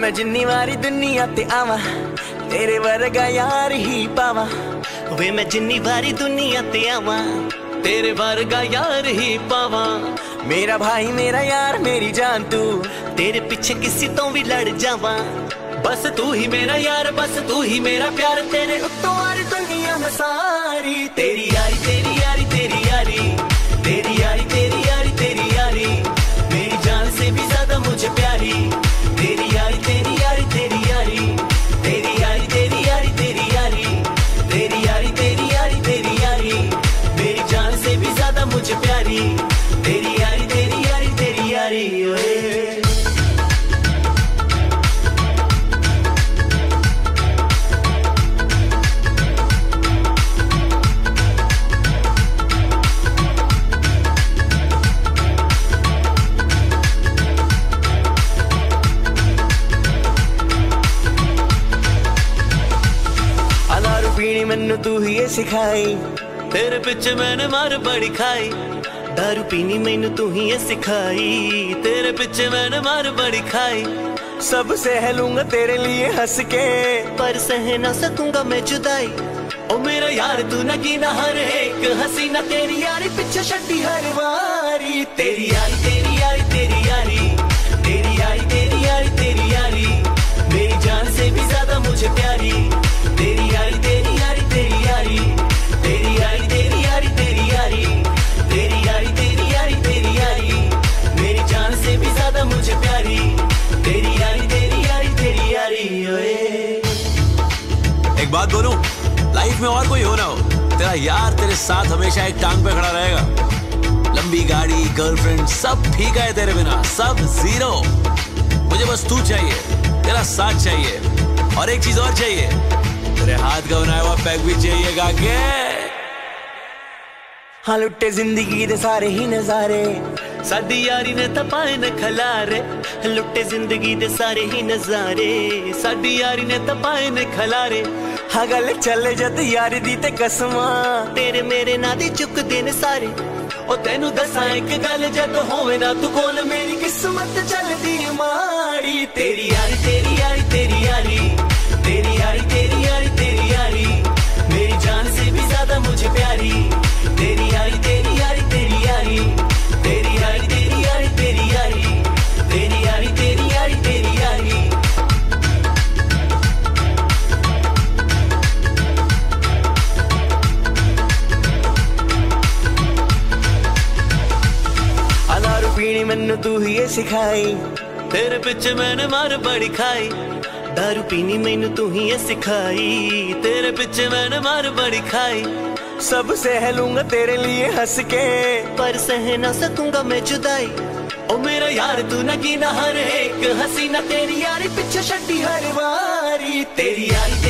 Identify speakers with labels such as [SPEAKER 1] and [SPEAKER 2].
[SPEAKER 1] मैं जिन्नी वारी दुनिया
[SPEAKER 2] ते आवा, तेरे वर्गा यार ही पावा।
[SPEAKER 1] वे मैं जिन्नी वारी दुनिया ते आवा, तेरे वर्गा यार ही पावा। मेरा भाई, मेरा यार, मेरी जान
[SPEAKER 2] तू, तेरे पीछे किसी तो
[SPEAKER 1] भी लड़ जावा। बस तू ही मेरा यार, बस तू ही मेरा प्यार, तेरे उत्तों वारी दुनिया में सारी। तेरी यारी तेरी यारी तेरी यारी तेरी यारी तेरी यारी तेरी यारी। मेरी जान से भी ज़्यादा मुझे प्यारी। प्यारी तेरी यारी तेरी यारी तेरी यारी
[SPEAKER 2] तू ही ये सिखाई।
[SPEAKER 1] तेरे ਪਿੱਛੇ मैंने मार बड़ी खाई। दारू ਪੀਣੀ ਮੈਨੂੰ ਤੂੰ ਹੀ सिखाई। तेरे ਪਿੱਛੇ मैंने मार बड़ी खाई।
[SPEAKER 2] सब सह लूँगा तेरे लिए हंस के।
[SPEAKER 1] पर सह ना सकूँगा मैं जुदाई। ओ मेरा यार, तू न की ना हर एक। हसीना तेरी यारी पीछे छी हर वारी। तेरी यारी, तेरी
[SPEAKER 3] बात बोलूं लाइफ में और कोई हो ना हो तेरा यार तेरे साथ हमेशा एक टांग पे खड़ा रहेगा लंबी गाड़ी गर्लफ्रेंड सब ठीक है तेरे बिना सब जीरो मुझे बस तू चाहिए तेरा साथ चाहिए और एक चीज और चाहिए तेरे हाथ का बनाया हुआ पैक भी चाहिए गाके
[SPEAKER 2] ਹਾਂ ਲੁੱਟੇ ਜ਼ਿੰਦਗੀ ਦੇ ਸਾਰੇ ਹੀ ਨਜ਼ਾਰੇ
[SPEAKER 1] ਸਾਡੀ ਯਾਰੀ ਨੇ ਤਾਂ ਪਾਏ ਨੇ ਖਲਾਰੇ ਲੁੱਟੇ ਜ਼ਿੰਦਗੀ ਦੇ ਸਾਰੇ ਹੀ ਨਜ਼ਾਰੇ ਸਾਡੀ ਯਾਰੀ ਨੇ ਤਾਂ ਪਾਏ ਨੇ ਖਲਾਰੇ
[SPEAKER 2] ਹਾਂ ਗੱਲ ਚੱਲੇ ਜਦ ਯਾਰੀ ਦੀ ਤੇ ਕਸਮਾਂ।
[SPEAKER 1] ਤੇਰੇ ਮੇਰੇ ਨਾਂ ਦੀ ਚੁੱਕਦੇ ਨੇ ਸਾਰੇ। ਉਹ ਤੈਨੂੰ ਦੱਸਾਂ ਇੱਕ ਗੱਲ ਜਦ ਹੋਵੇ ਨਾ ਤੂੰ ਕੋਲ ਮੇਰੀ
[SPEAKER 2] ਕਿਸਮਤ ਚੱਲਦੀ ਮਾੜੀ।
[SPEAKER 1] ਤੇਰੀ ਯਾਰੀ ਤੇਰੀ ਯਾਰੀ ਤੇਰੀ
[SPEAKER 2] ਪੀਣੀ ਮੈਨੂੰ ਤੂੰ ਹੀ ਇਹ ਸਿਖਾਈ
[SPEAKER 1] तेरे पिछे मैंने मार बड़ी खाई दारू पीनी मैनू तू ही ये सिखाई तेरे पिछे मैंने मार बड़ी खाई
[SPEAKER 2] सब सह लूंगा तेरे लिए हंस के
[SPEAKER 1] पर सह ना सकूंगा मैं जुदाई ओ मेरा यार तू न गिना हर एक हसीना तेरी यारी पीछे छड्डी हर वारी तेरी यारी तेरी यारी